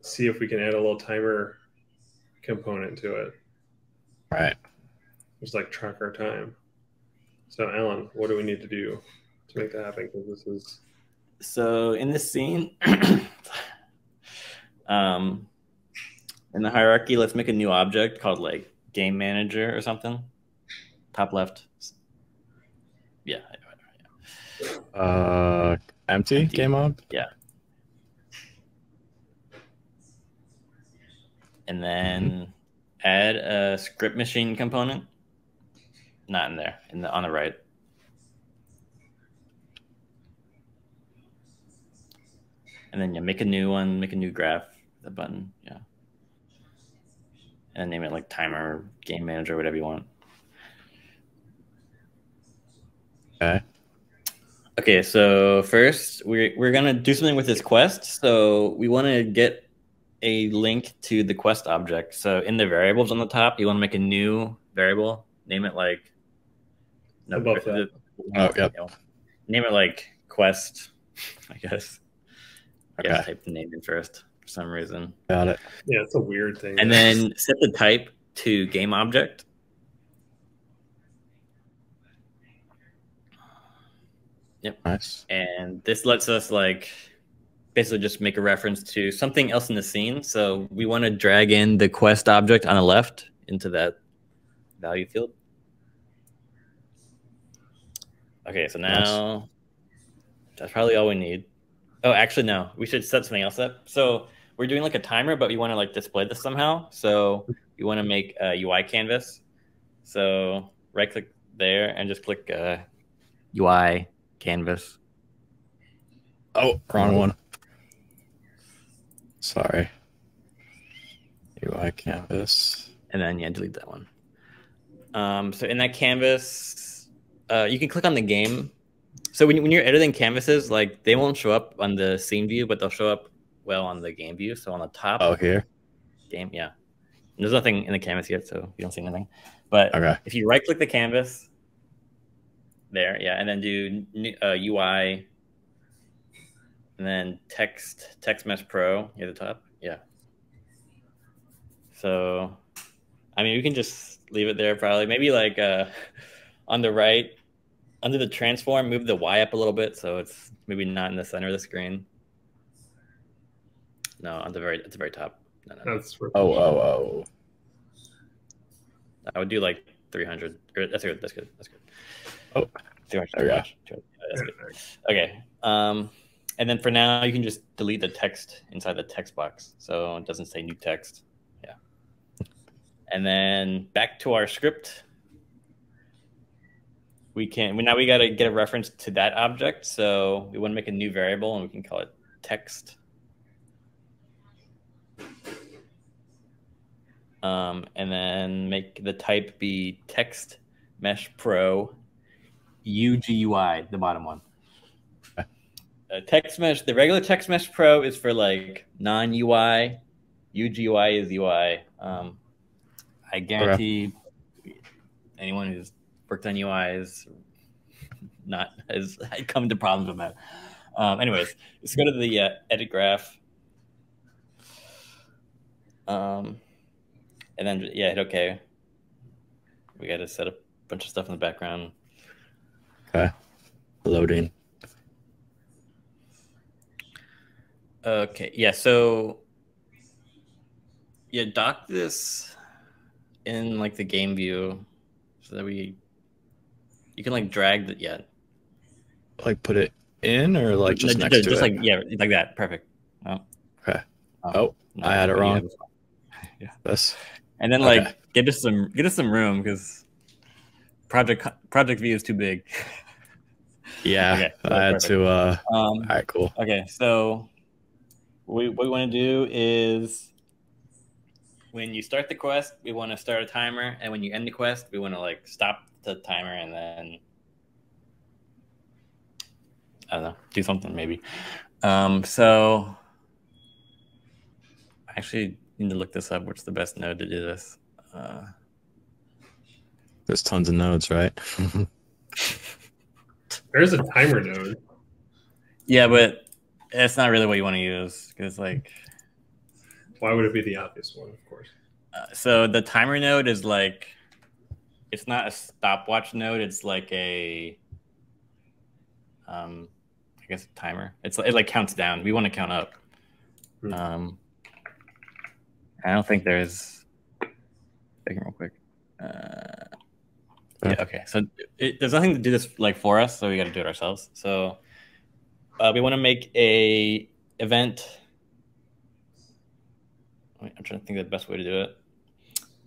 see if we can add a little timer component to it. Right. Just like track our time. So, Alan, what do we need to do to make that happen? Because this is So in this scene, um, in the hierarchy, let's make a new object called like game manager or something. Top left. Yeah. Uh, empty, Empty. game on. And then mm-hmm. add a script machine component. Not in there, in the on the right. And then yeah, make a new one, make a new graph, the button, yeah. And name it like timer, game manager, whatever you want. Okay. Okay, so first we're we're gonna do something with this quest. So we want to get a link to the quest object. So in the variables on the top, you want to make a new variable. Name it like Above that. Oh, yep. know, name it like quest, I guess. I Okay. gotta type the name in first for some reason, Got it. yeah, it's a weird thing. and then set the type to game object. Yep. Nice. and this lets us like basically just make a reference to something else in the scene. So we want to drag in the quest object on the left into that value field. Okay so now that's probably all we need. Oh actually no. We should set something else up. So we're doing like a timer but we want to like display this somehow. So we want to make a ui canvas. So right click there and just click uh, ui canvas. Oh, wrong one. Sorry. UI canvas. and then yeah, delete that one. Um, so in that canvas, uh, you can click on the game. So when, when you're editing canvases, like they won't show up on the scene view, but they'll show up well on the game view. So on the top Oh, here. game, yeah. And there's nothing in the canvas yet, so you don't see anything. But Okay. if you right click the canvas, there, yeah, and then do new- uh, UI, and then text text mesh pro near the top, yeah. So, I mean, we can just leave it there probably. Maybe like uh, on the right, under the transform, move the Y up a little bit so it's maybe not in the center of the screen. No, on the very at the very top. No, no, no. Oh, oh, oh. I would do like 300. That's good. That's good. That's good. Oh, 200. there we go. 200, 200. Yeah, That's good. Okay. Um, and then for now, you can just delete the text inside the text box, so it doesn't say new text. Yeah. And then back to our script. We can. Now we got to get a reference to that object, so we want to make a new variable, and we can call it text. Um, and then make the type be text mesh pro UGUI, the bottom one. Okay. Text mesh, the regular text mesh pro is for like non UI. UGUI is UI. Um, I guarantee anyone who's worked on UI is not has come to problems with that. Um, anyways, let's go to the uh, edit graph. Um, and then yeah, hit OK. We got to set up a bunch of stuff in the background. Okay. Loading. Okay, yeah. So yeah, dock this in like the game view so that we you can like drag the yeah Like put it in or like just No, next to just it? like yeah like that perfect. Oh, Okay. Oh, Oh, no, I had it wrong. yeah. This. And then like Okay. get us some get us some room because project project view is too big. Yeah. Okay, I had perfect. to. uh Um, All right. Cool. Okay, so we, what we want to do is when you start the quest, we want to start a timer, and when you end the quest, we want to like stop the timer and then I don't know, do something maybe. Um, so I actually need to look this up. What's the best node to do this? Uh, There's tons of nodes, right? There's a timer node. yeah, but it's not really what you want to use because like Why would it be the obvious one? Of course. Uh, so the timer node is like, it's not a stopwatch node. It's like a, um, I guess a timer. It's it like counts down. We want to count up. Hmm. Um, I don't think there's. Checking real quick. Uh, yeah. Okay. So it, there's nothing to do this like for us, so we got to do it ourselves. So uh, we want to make a event. Wait, I'm trying to think of the best way to do it.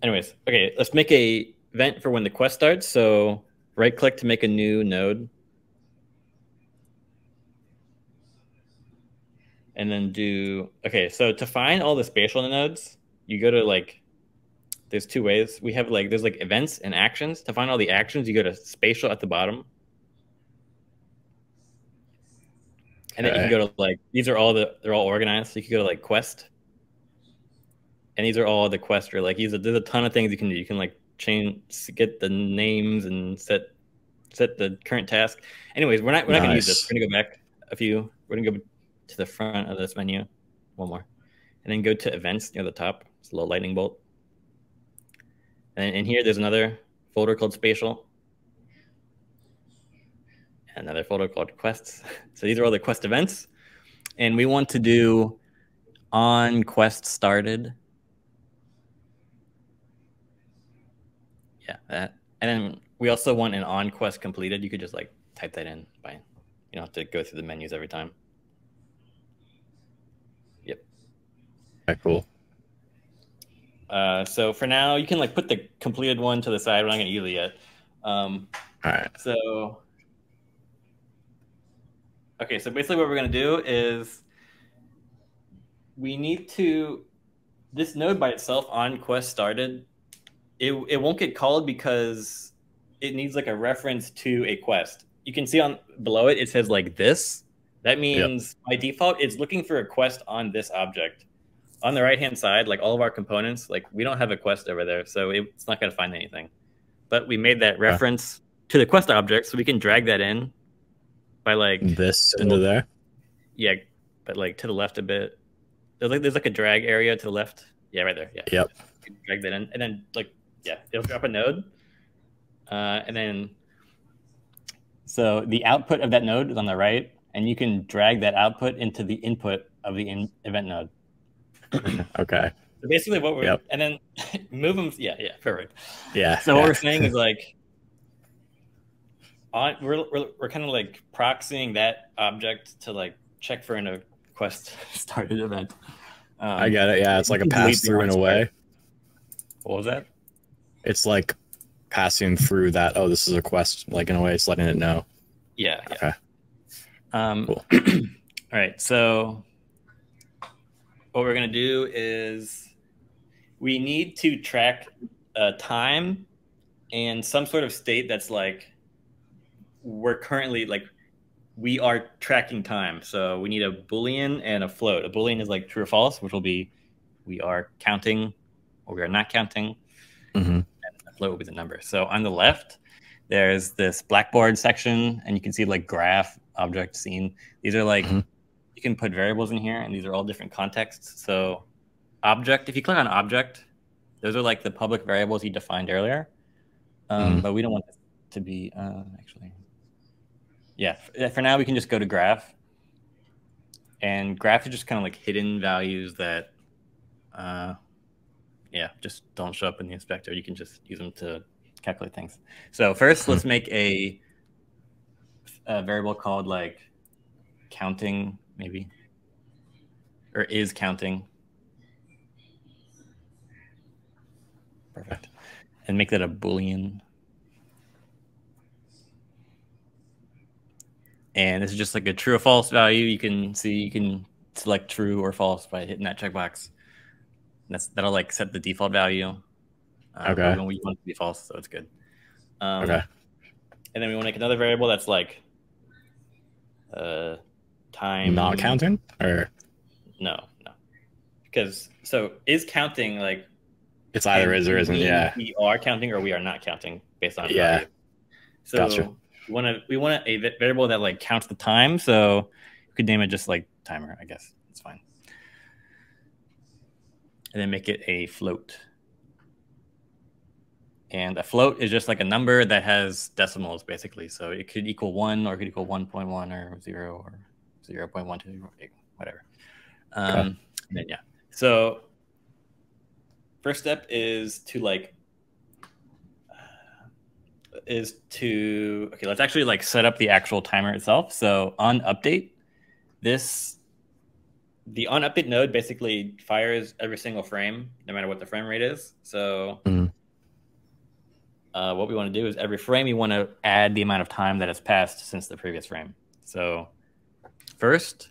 Anyways, okay, let's make a event for when the quest starts. So right click to make a new node. And then do, okay, so to find all the spatial nodes, you go to like, there's two ways. We have like, there's like events and actions. To find all the actions, you go to spatial at the bottom. And then you can go to like, these are all the, they're all organized. So you can go to like quest. And these are all the quest or like, these are, there's a ton of things you can do. You can like change, get the names and set, set the current task. Anyways, we're not, we're not going to use this. We're going to go back a few. We're going to go to the front of this menu. One more. And then go to events near the top. It's a little lightning bolt. And in here, there's another folder called spatial. Another folder called quests. So these are all the quest events. And we want to do on quest started. Yeah, that. And then we also want an on quest completed. You could just like type that in by, you don't have to go through the menus every time. Yep. Okay, cool. Uh, so for now, you can like put the completed one to the side. We're not going to use it yet. Um, All right. so, okay, so basically what we're going to do is we need to, this node by itself on quest started, it, it won't get called because it needs like a reference to a quest. You can see on below it, it says like this. That means by default, it's looking for a quest on this object. On the right hand side, like all of our components, like we don't have a quest over there, so it, it's not going to find anything. But we made that reference to the quest object, so we can drag that in by like This into there. yeah, but like to the left a bit. There's like there's like a drag area to the left. Yeah, right there. Yeah. Yep. Drag that in, and then like yeah, it'll drop a node, uh, and then so the output of that node is on the right, and you can drag that output into the input of the in- event node. Okay. So basically, what we're Yep. and then move them. Yeah, yeah, perfect. Yeah. So what yeah. we're saying is like, on we're we're, we're kind of like proxying that object to like check for an a quest started event. Um, I get it. Yeah, it's like a pass through in a way. What was that? It's like passing through that. Oh, this is a quest. Like in a way, it's letting it know. Yeah. yeah. Okay. Um, Cool. all right. So what we're gonna do is we need to track uh, time and some sort of state that's like we're currently like we are tracking time. So we need a boolean and a float. A boolean is like true or false, which will be we are counting or we are not counting. hmm the float will be the number. So on the left, there's this Blackboard section, and you can see like graph, object, scene. These are like Mhm. you can put variables in here, and these are all different contexts. So object, if you click on object, those are like the public variables you defined earlier. Um, Mhm. But we don't want this to be uh, actually. Yeah, for, now we can just go to graph, and graph is just kind of like hidden values that. Uh, yeah, just don't show up in the inspector. You can just use them to calculate things. So first, let's make a, a variable called like counting, maybe, or is counting. Perfect. And make that a boolean. And this is just like a true or false value. You can see you can select true or false by hitting that checkbox. That's that'll like set the default value. Uh, Okay. We want it to be false, so it's good. Um, Okay. And then we want to make another variable that's like uh, time. Not counting or No, no. Because so is counting like it's either is or isn't. we- Yeah. We are counting or we are not counting based on Yeah. value. So Gotcha. We want to we want a variable that like counts the time. So we could name it just like timer. I guess it's fine. and then make it a float. And a float is just like a number that has decimals, basically. So it could equal one, or it could equal 1.1, or zero, or 0 0.12, whatever. Um, okay. then, yeah. So first step is to like is to okay let's actually like set up the actual timer itself so on update this the on update node basically fires every single frame, no matter what the frame rate is. So mm-hmm. uh, what we want to do is every frame we want to add the amount of time that has passed since the previous frame. So first,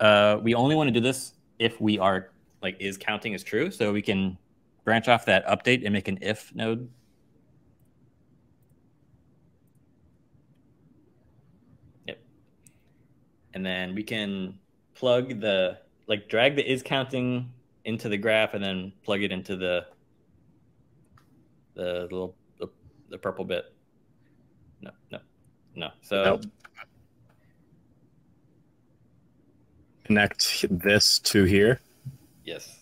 uh, we only want to do this if we are like is counting is true. So we can branch off that update and make an if node. And then we can plug the like drag the is counting into the graph and then plug it into the the little the, the purple bit. No, no, no. So nope. connect this to here. Yes.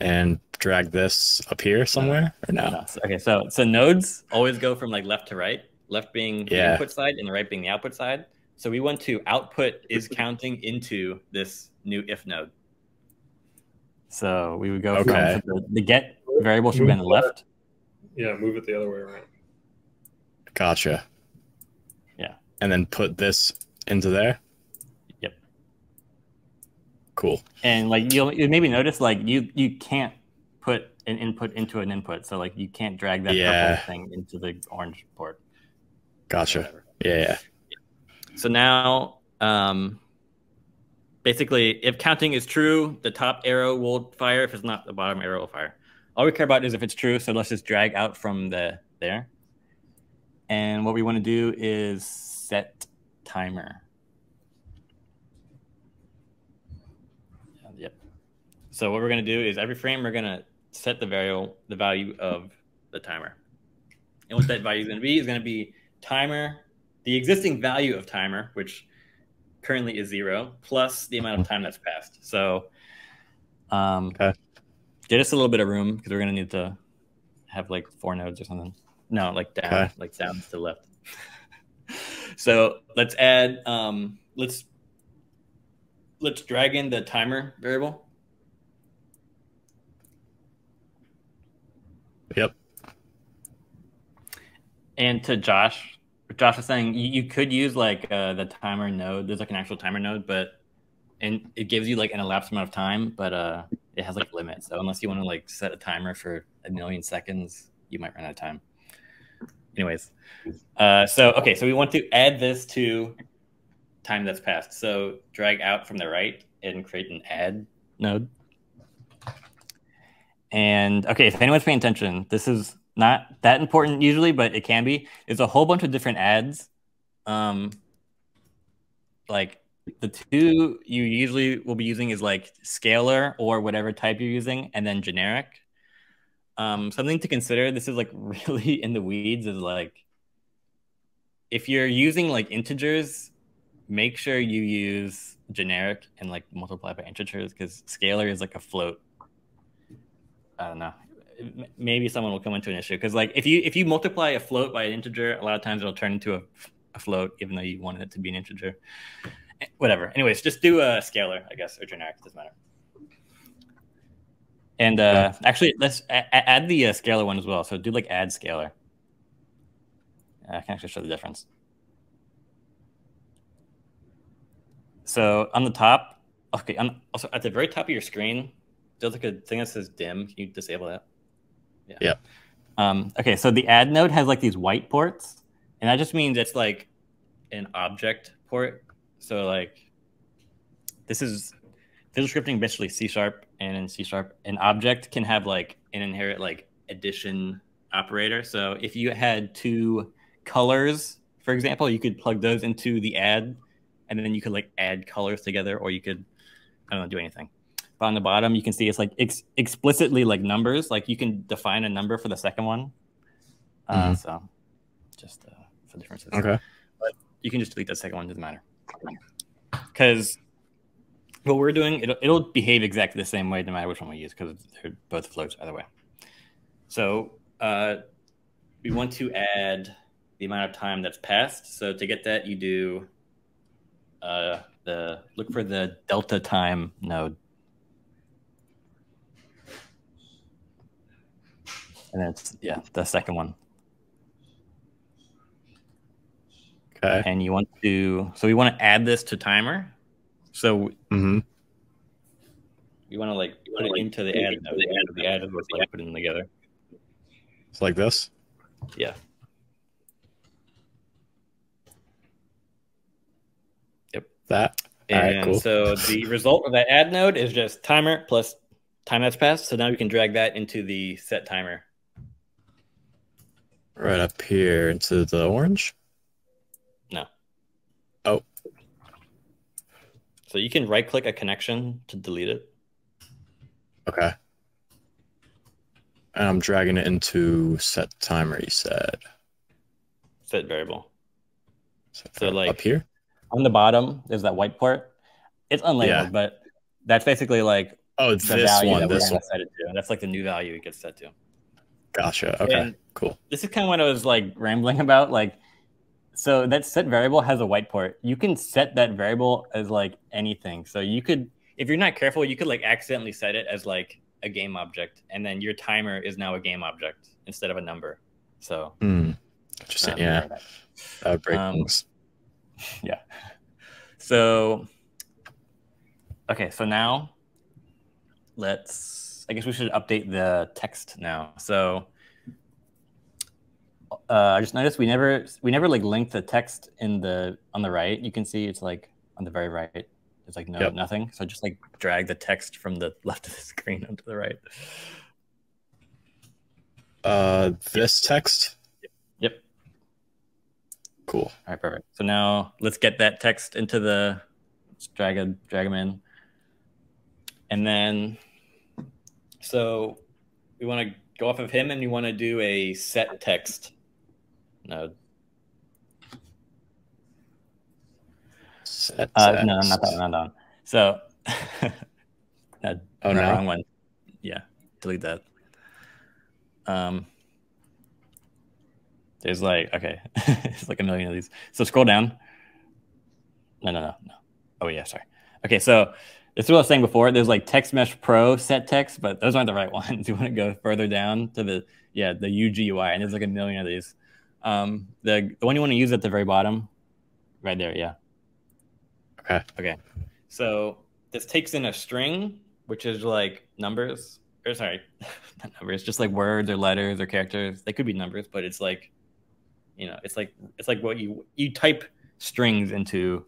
And drag this up here somewhere or no? no. Okay, so so nodes always go from like left to right, left being the input side and the right being the output side. So we want to output is counting into this new if node. So we would go okay. from the, the, get variable should be on the left. Yeah, move it the other way around. Gotcha. Yeah. And then put this into there. Yep. Cool. And like you'll you maybe notice like you you can't put an input into an input. So like you can't drag that yeah. purple thing into the orange port. Gotcha. Yeah, yeah. So now, um, basically, if counting is true, the top arrow will fire. If it's not, the bottom arrow will fire. All we care about is if it's true. So let's just drag out from the there. And what we want to do is set timer. Yep. So what we're going to do is every frame we're going to set the variable, the value of the timer. And what that value is going to be is going to be timer the existing value of timer, which currently is zero, plus the amount of time that's passed. So um, okay. get us a little bit of room because we're going to need to have like four nodes or something. No, like down, okay. like down to the left. so let's add, um, let's, let's drag in the timer variable. Yep. And to Josh, Josh was saying you, you could use like uh, the timer node. There's like an actual timer node, but and it gives you like an elapsed amount of time, but uh, it has like a limit. So unless you want to like set a timer for a million seconds, you might run out of time. Anyways, uh, so okay, so we want to add this to time that's passed. So drag out from the right and create an add node. And okay, if anyone's paying attention, this is not that important usually, but it can be. There's a whole bunch of different ads. Um, like the two you usually will be using is like scalar or whatever type you're using, and then generic. Um, something to consider. This is like really in the weeds. Is like if you're using like integers, make sure you use generic and like multiply by integers because scalar is like a float. I don't know maybe someone will come into an issue. Because like if you if you multiply a float by an integer a lot of times it'll turn into a, a float even though you wanted it to be an integer. Eh, whatever. Anyways just do a scalar i guess or generic doesn't matter. And uh actually let's add the uh, scalar one as well. So do like add scalar. I can actually show the difference. So on the top okay on, also at the very top of your screen there's like a thing that says dim. Can you disable that yeah. yeah. Um, okay, so the add node has like these white ports, and that just means it's like an object port. So like this is visual scripting basically C sharp and in C sharp, an object can have like an inherent like addition operator. So if you had two colors, for example, you could plug those into the add, and then you could like add colors together, or you could I don't know do anything on the bottom, you can see it's like ex- explicitly like numbers. Like you can define a number for the second one. Uh, mm-hmm. So just uh, for differences. Okay. But you can just delete the second one. Doesn't matter. Because what we're doing, it'll, it'll behave exactly the same way no matter which one we use because they're both floats either way. So uh, we want to add the amount of time that's passed. So to get that, you do uh, the look for the delta time node. And it's yeah, the second one. Okay. And you want to so we want to add this to timer. So Mm-hmm. you want to like put it into the add node. The add node was like putting them together. It's like this. Yeah. Yep. That. All And right, cool. so the result of that add node is just timer plus time that's passed. So now we can drag that into the set timer. Right up here into the orange. No. Oh. So you can right click a connection to delete it. Okay. And I'm dragging it into set timer. You said. Set variable. Set So, like- up here. On the bottom, is that white part. It's unlabeled, Yeah. but that's basically like Oh, the this value one. that we're This gonna one. set it to. That's like the new value it gets set to. Gotcha. Okay. And- cool. this is kind of what I was like rambling about. Like, so that set variable has a white port. You can set that variable as like anything. So you could, if you're not careful, you could like accidentally set it as like a game object, and then your timer is now a game object instead of a number. So Hmm. Interesting. yeah. that. That would break Um, things. Yeah. So, okay. So now let's, I guess we should update the text now. So, uh, I just noticed we never, we never like linked the text in the, on the right. You can see it's like on the very right. It's like no, Yep. nothing. So just like drag the text from the left of the screen onto the right. Uh, this text. Yep. Cool. All right, perfect. So now let's get that text into the let's drag a drag them in, and then so we want to go off of him, and we want to do a set text node. Set Uh, text. no, not that one. Not that one. So, no, Oh, no? wrong one. Yeah, delete that. Um, there's like okay, there's like a million of these. So scroll down. No, no, no, no. Oh yeah, sorry. Okay, so is what I was saying before. There's like Text Mesh Pro set text, but those aren't the right ones. You want to go further down to the yeah the UGUI, and there's like a million of these. Um, the the one you want to use at the very bottom, right there. Yeah. Okay. Okay. So this takes in a string, which is like numbers. Or sorry, not numbers, just like words or letters or characters. They could be numbers, but it's like, you know, it's like it's like what you you type strings into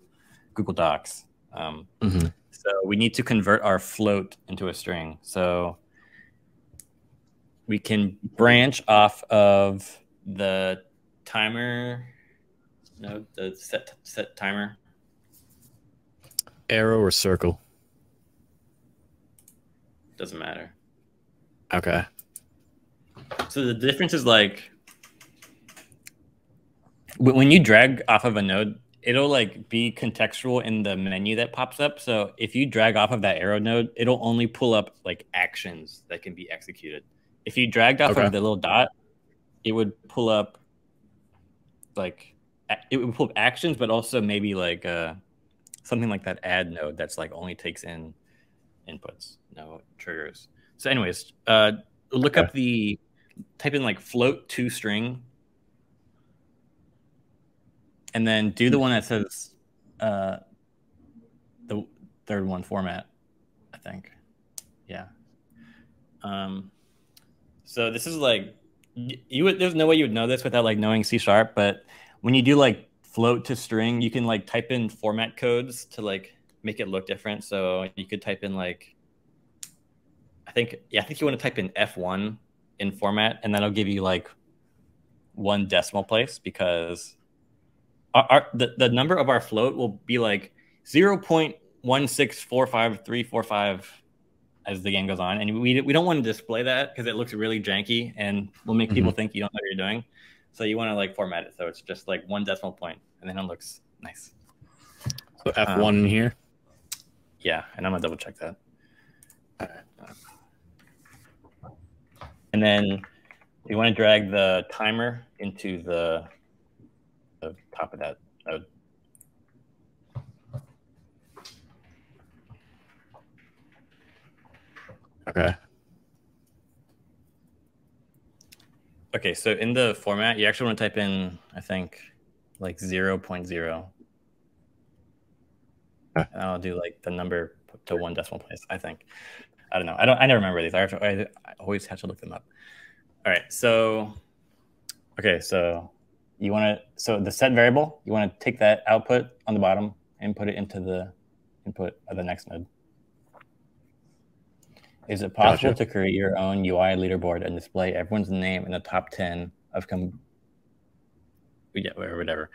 Google Docs. Um, Mhm. So we need to convert our float into a string. So we can branch off of the timer, no, the set set timer. Arrow or circle. Doesn't matter. Okay. So the difference is like when you drag off of a node, it'll like be contextual in the menu that pops up. So if you drag off of that arrow node, it'll only pull up like actions that can be executed. If you dragged off Okay. of the little dot, it would pull up like it would pull up actions, but also maybe like uh something like that add node that's like only takes in inputs, no triggers. So, anyways, uh, look Okay. up the type in like float to string, and then do the one that says uh, the third one format. I think, yeah. Um, so this is like you would. There's no way you would know this without like knowing C sharp, but when you do like float to string, you can like type in format codes to like make it look different. So you could type in like I think yeah, I think you want to type in F1 in format, and that'll give you like one decimal place because our, our the, the number of our float will be like zero point one six four five three four five as the game goes on, and we we don't want to display that because it looks really janky and will make people mm-hmm. think you don't know what you're doing. So you want to like format it so it's just like one decimal point, and then it looks nice. So F1 in um, here. Yeah, and I'm gonna double check that. And then you want to drag the timer into the, the top of that node. Okay. Okay, so in the format, you actually want to type in, I think, like 0, 0.0. Okay. And I'll do like the number to one decimal place, I think. I don't know. I don't. I never remember these. I, have to, I, I always have to look them up. All right. So, okay. So you want to. So the set variable, you want to take that output on the bottom and put it into the input of the next node. Is it possible Gotcha. to create your own UI leaderboard and display everyone's name in the top ten of com? Yeah, or whatever.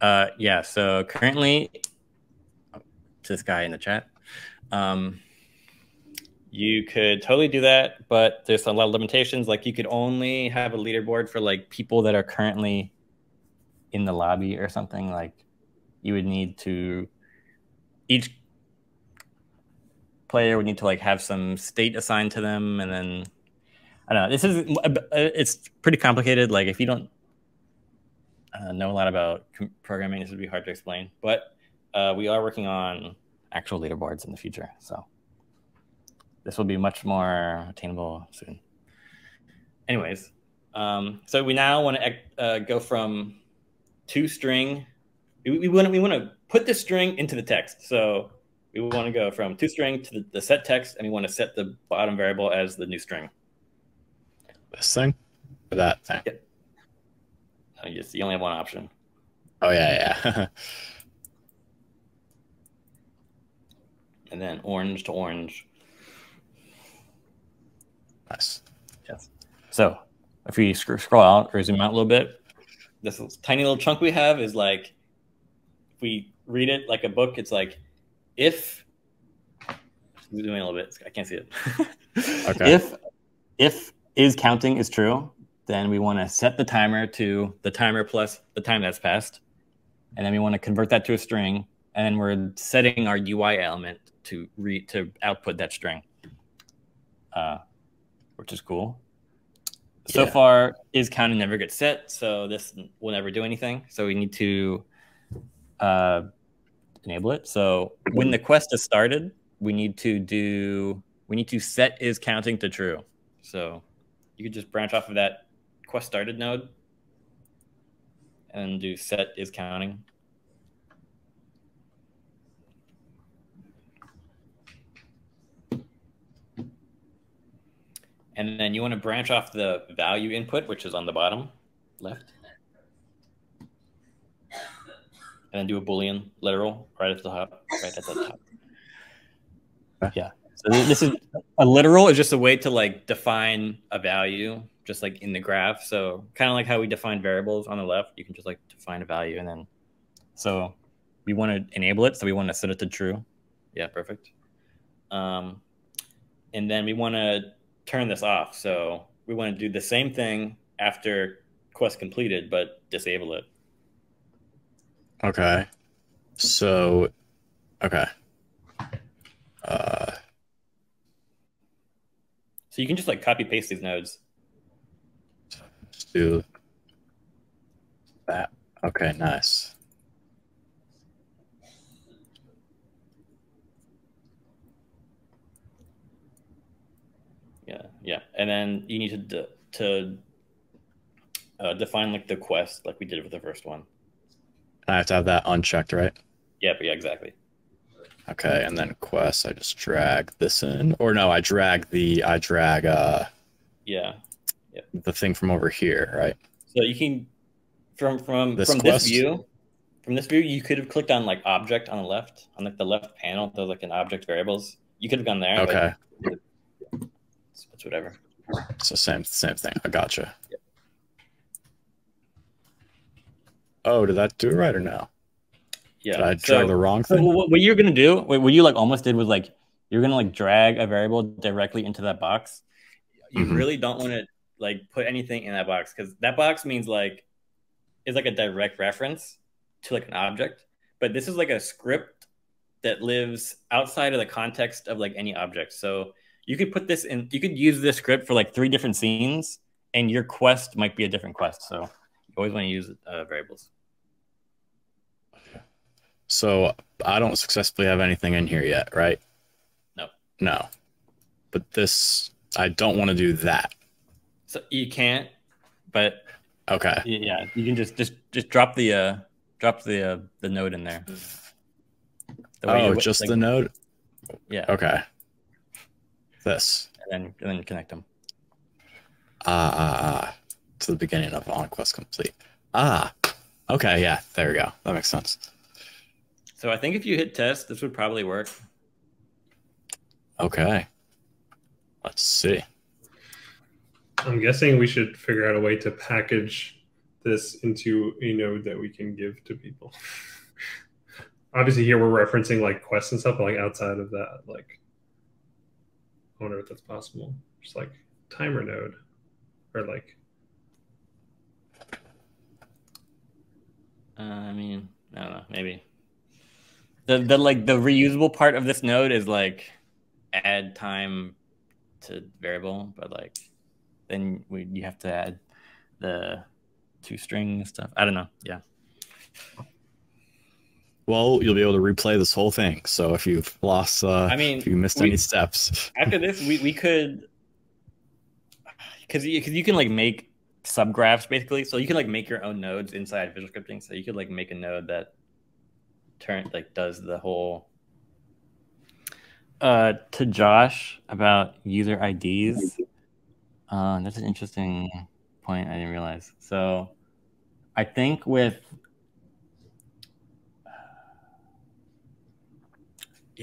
Uh, yeah. So currently, to this guy in the chat. Um, you could totally do that, but there's a lot of limitations. Like you could only have a leaderboard for like people that are currently in the lobby or something. Like you would need to each player would need to like have some state assigned to them, and then I don't know. This is it's pretty complicated. Like if you don't uh, know a lot about programming, this would be hard to explain. But uh, we are working on actual leaderboards in the future, so this will be much more attainable soon. Anyways, um, so we now want to uh, go from to string. We, we want to we want to put the string into the text. So we want to go from to string to the, the set text, and we want to set the bottom variable as the new string. This thing? Or that thing? Uh, yes, you only have one option. Oh, yeah, yeah. And then orange to orange. nice. Yes. So if we sc- scroll out or zoom out a little bit, this tiny little chunk we have is like, if we read it like a book, it's like, if, zoom in a little bit, I can't see it. Okay. If, if is counting is true, then we want to set the timer to the timer plus the time that's passed. And then we want to convert that to a string. And then we're setting our UI element to read to output that string. Uh, which is cool. So Yeah. far, is counting never gets set, so this will never do anything. So we need to uh, enable it. So when the quest is started, we need to do we need to set is counting to true. So you could just branch off of that quest started node and do set is counting. And then you want to branch off the value input, which is on the bottom left. And then do a Boolean literal right at the top. Right at the top. Yeah. So this is a literal is just a way to like define a value, just like in the graph. So kind of like how we define variables on the left, you can just like define a value and then so we want to enable it. So we want to set it to true. Yeah, perfect. Um, and then we want to turn this off. So we want to do the same thing after quest completed, but disable it. Okay. So, okay. Uh, So you can just like copy paste these nodes. let's do that. Okay, nice. Yeah, yeah. And then you need to de- to uh, define like the quest, like we did with the first one. I have to have that unchecked, right? Yeah, but yeah, exactly. Okay, and then quest, I just drag this in. Or no, I drag the I drag uh Yeah. the thing from over here, right? So you can from from This from quest? this view, from this view, you could have clicked on like object on the left, on like the left panel. There's like an object variables. You could have gone there. Okay. It's, whatever. So same same thing. I gotcha. Oh, did that do it right or no? Yeah. Did I so, drag the wrong thing? what, what you're gonna do, what you like almost did was like you're gonna like drag a variable directly into that box. You Mhm. really don't want to like put anything in that box because that box means like is like a direct reference to like an object, but this is like a script that lives outside of the context of like any object. So you could put this in, you could use this script for like three different scenes, and your quest might be a different quest. So you always want to use uh, variables. So I don't successfully have anything in here yet, right? No. No. But this, I don't want to do that. So you can't, but Okay. yeah, you can just just just drop the uh drop the uh, the node in there. The Oh, just like- the node? yeah, Okay. This. and then and then connect them. Ah, ah, ah. To the beginning of On Quest Complete. Ah. Okay, yeah, there we go. That makes sense. So I think if you hit test, this would probably work. Okay. Let's see. I'm guessing we should figure out a way to package this into a node that we can give to people. Obviously, here we're referencing like quests and stuff, but like outside of that, like I wonder if that's possible. Just like timer node, or like Uh, I mean, I don't know, maybe. The the like the reusable part of this node is like add time to variable, but like then we you have to add the to string stuff. I don't know. Yeah. Well, you'll be able to replay this whole thing. So if you've lost, uh, I mean, if you missed we- any steps, after this we, we could because you, 'cause you can like make subgraphs basically. So you can like make your own nodes inside visual scripting. So you could like make a node that turn like does the whole uh to josh about user ids uh that's an interesting point i didn't realize. So i think with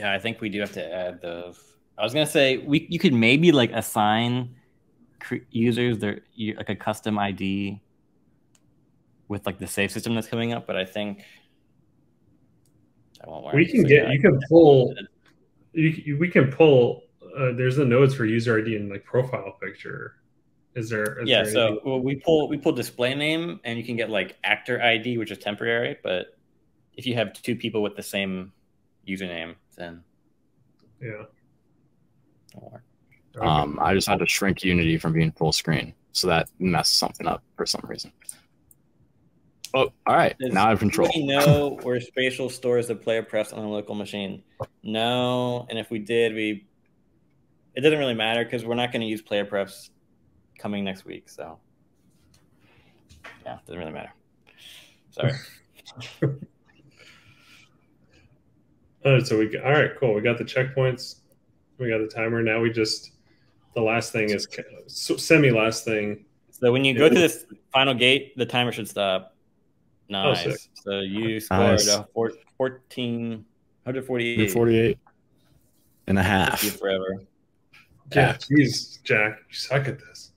yeah i think we do have to add those I was gonna say we you could maybe like assign users their like a custom ID with like the save system that's coming up, but I think that won't work. we can So, get yeah, you can pull you, you- we can pull uh, there's the nodes for user id and like profile picture is there is yeah. there So well, we pull we pull display name, and you can get like actor ID, which is temporary. But if you have two people with the same username, then yeah it won't work. Okay. um, I just had to shrink Unity from being full screen. So that messed something up for some reason. Oh, all right. Does now I have control. We know where spatial stores the player prefs on a local machine. No, and if we did, we it doesn't really matter because we're not going to use player prefs coming next week. So yeah, it doesn't really matter. Sorry. All right, so we got, all right, cool. We got the checkpoints. We got the timer. Now we just the last thing is so semi last thing. so when you go to this final gate, the timer should stop. Oh. Nice. so you scored Nice. a four, 14, 148. 48 and a half. forever. Yeah, jeez, Jack, you suck at this.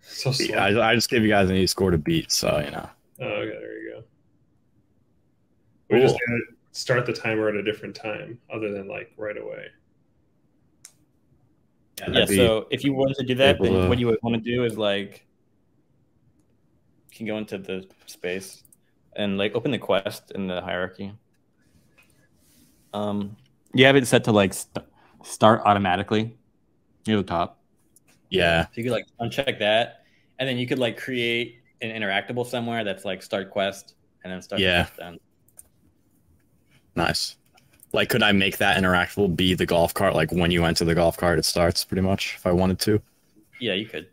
So slow. I, I just gave you guys an easy score to beat. So, you know. Oh, okay, there you go. We just Cool. gotta start the timer at a different time, other than like right away. Yeah, I'd so if you wanted to do that, then to- what you would want to do is like you can go into the space and like open the quest in the hierarchy. Um, you have it set to like st- start automatically near the top. Yeah. So you could like uncheck that, and then you could like create an interactable somewhere that's like start quest and then start Yeah. quest then. Nice. Like, could I make that interactable be the golf cart? Like, when you enter the golf cart, it starts pretty much if I wanted to. Yeah, you could.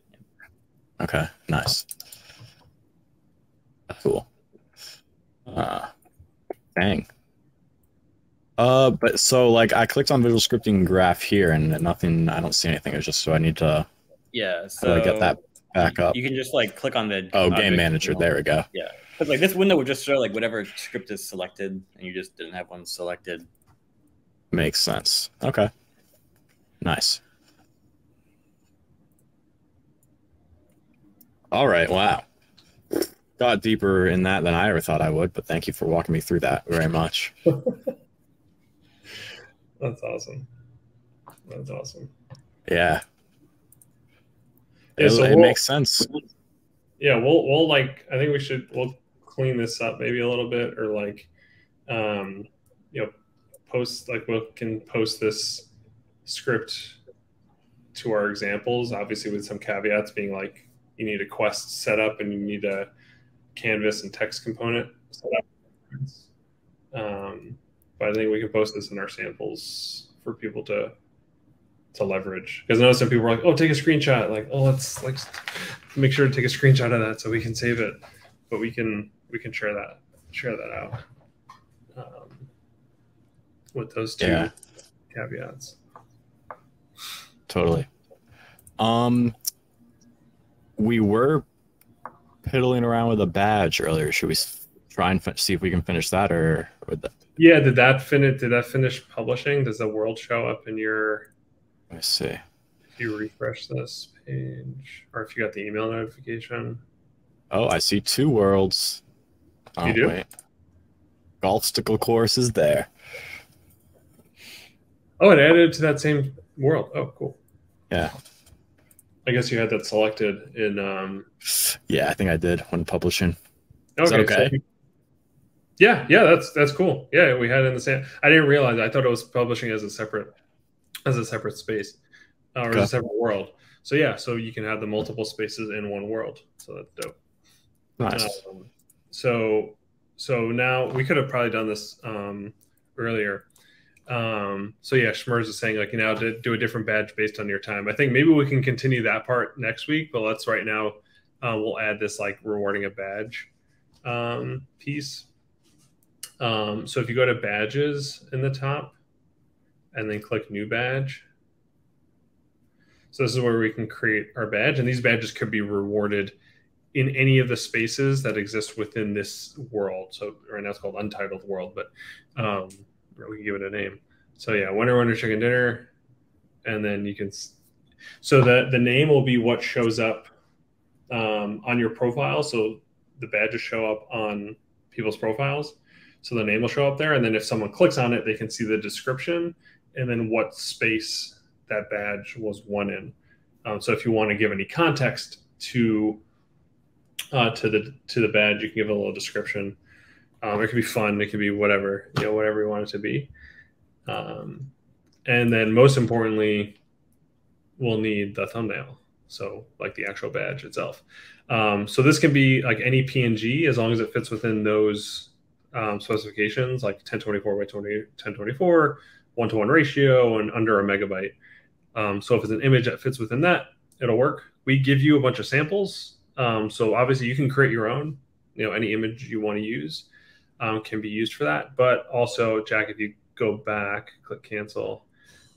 Okay. Nice. Cool. Uh, dang. Uh, but so like I clicked on visual scripting graph here and nothing. I don't see anything. It's just so I need to Yeah, so I get that back up. You can just like click on the Oh, game manager. There we go. Because like this window would just show like whatever script is selected, and you just didn't have one selected. Makes sense. Okay. Nice. All right. Wow. Got deeper in that than I ever thought I would, but thank you for walking me through that very much. That's awesome. That's awesome. Yeah. Yeah, it so it we'll- makes sense. Yeah, we'll we'll like I think we should we'll clean this up maybe a little bit or like um you know post like we can post this script to our examples, obviously with some caveats being like you need a quest set up and you need a canvas and text component set up. Um, but I think we can post this in our samples for people to to leverage because I know some people are like, "Oh, take a screenshot." Like, "Oh, let's like make sure to take a screenshot of that so we can save it." But we can we can share that share that out um, with those two Yeah. caveats. Totally. Um, we were piddling around with a badge earlier. Should we try and see if we can finish that, or with the, Yeah, did that finish? Did that finish publishing? Does the world show up in your? let me see. If you refresh this page, or if you got the email notification? Oh, I see two worlds. Oh, You do? Wait. Golfstickle course is there. Oh, it added to that same world. Oh, cool. Yeah. I guess you had that selected in. Um, Yeah, I think I did when publishing. okay. Is that so okay? you- yeah, yeah, that's that's cool. Yeah, we had it in the same. I didn't realize. I thought it was publishing as a separate, as a separate space, uh, or as a separate world. So yeah, so you can have the multiple spaces in one world. So that's dope. Nice. Um, so so now we could have probably done this um, earlier. Um, so yeah, Schmers is saying like you know do a different badge based on your time. I think maybe we can continue that part next week, but let's right now uh, we'll add this like rewarding a badge um, piece. Um, so if you go to badges in the top and then click new badge. So this is where we can create our badge, and these badges could be rewarded in any of the spaces that exist within this world. So right now it's called Untitled World, but um, we can give it a name. So yeah, Winner Winner Chicken Dinner, and then you can. So the the name will be what shows up um, on your profile. So the badges show up on people's profiles. So the name will show up there, and then if someone clicks on it, they can see the description and then what space that badge was won in. Um, so if you want to give any context to uh, to the to the badge. You can give a little description. Um, it could be fun. It could be whatever you know, whatever you want it to be. Um, and then most importantly, we'll need the thumbnail. So like the actual badge itself. Um, so this can be like any PNG as long as it fits within those um, specifications, like 1024 by 20, 1024, one to one ratio, and under a megabyte. Um, so if it's an image that fits within that, it'll work. We give you a bunch of samples. Um, so obviously you can create your own. You know, any image you want to use um, can be used for that. But also, Jack, if you go back, click cancel.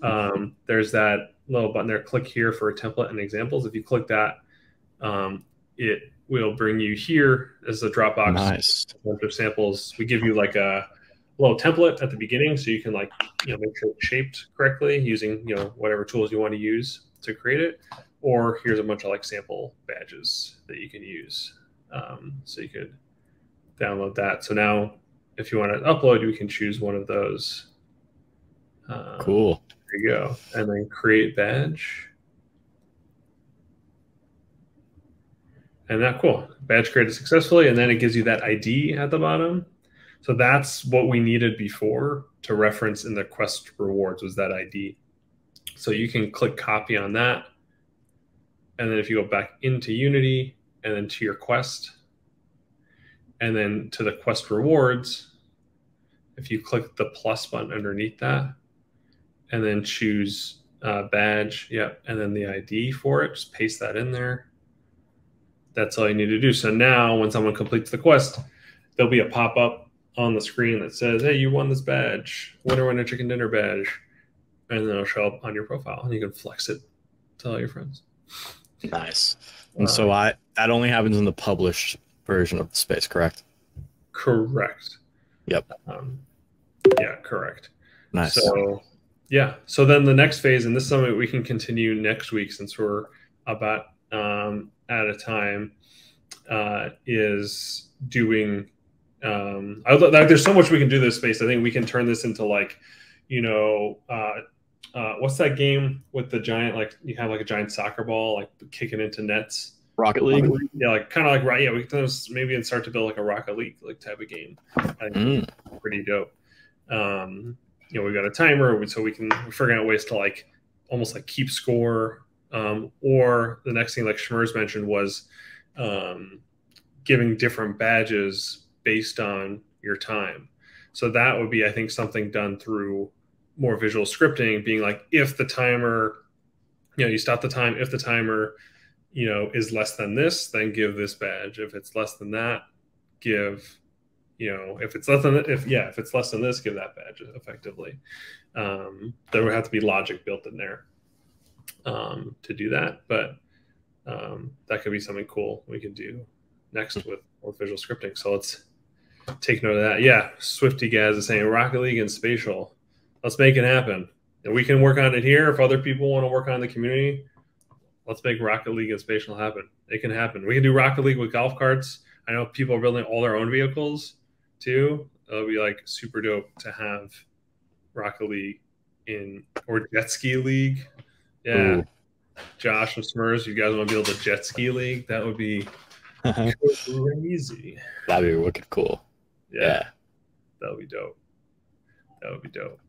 Um, there's that little button there. Click here for a template and examples. If you click that, um, it will bring you here as a Dropbox Nice. a bunch of samples. We give you like a little template at the beginning, so you can like you know make sure it's shaped correctly using you know whatever tools you want to use to create it. Or here's a bunch of like sample badges that you can use, um, so you could download that. So now, if you want to upload, you can choose one of those. Um, Cool. There you go, and then create badge. And that cool. Badge created successfully, and then it gives you that ID at the bottom. So that's what we needed before to reference in the quest rewards was that ID. So you can click copy on that. And then if you go back into Unity and then to your quest, and then to the quest rewards, if you click the plus button underneath that, and then choose uh, badge, yep, and then the ID for it, just paste that in there. That's all you need to do. So now when someone completes the quest, there'll be a pop up on the screen that says, Hey, you won this badge, winner, winner, chicken dinner badge. And then it'll show up on your profile and you can flex it to all your friends. Nice. And so I that only happens in the published version of the space, correct? Correct. Yep. Um, yeah, correct. Nice. So, yeah. So then the next phase, and this is something we can continue next week since we're about um, at a time, uh, is doing. Um, I, like, there's so much we can do this space. I think we can turn this into like, you know, uh, uh, what's that game with the giant? Like you have like a giant soccer ball, like kicking into nets. Rocket League. Yeah, like kind of like right. Yeah, we can maybe start to build like a Rocket League like type of game. I think Mm, pretty dope. Um, you know, we got a timer, so we can figuring out ways to like almost like keep score. Um, or the next thing, like Schmers mentioned, was um, giving different badges based on your time. So that would be, I think, something done through more visual scripting, being like, if the timer, you know, you stop the time, if the timer, you know, is less than this, then give this badge. If it's less than that, give, you know, if it's less than, if, yeah, if it's less than this, give that badge effectively. Um, there would have to be logic built in there um, to do that. But um, that could be something cool we could do next with more visual scripting. So let's take note of that. Yeah, Swifty Gaz is saying Rocket League and Spatial. Let's make it happen. And we can work on it here. If other people want to work on the community, let's make Rocket League and Spatial happen. It can happen. We can do Rocket League with golf carts. I know people are building all their own vehicles too. It'll be like super dope to have Rocket League in or Jet Ski League. Yeah. Ooh. Josh and Smurs, you guys want to build a jet ski league? That would be uh-huh. crazy. That'd be wicked cool. Yeah. yeah. That would be dope. That would be dope.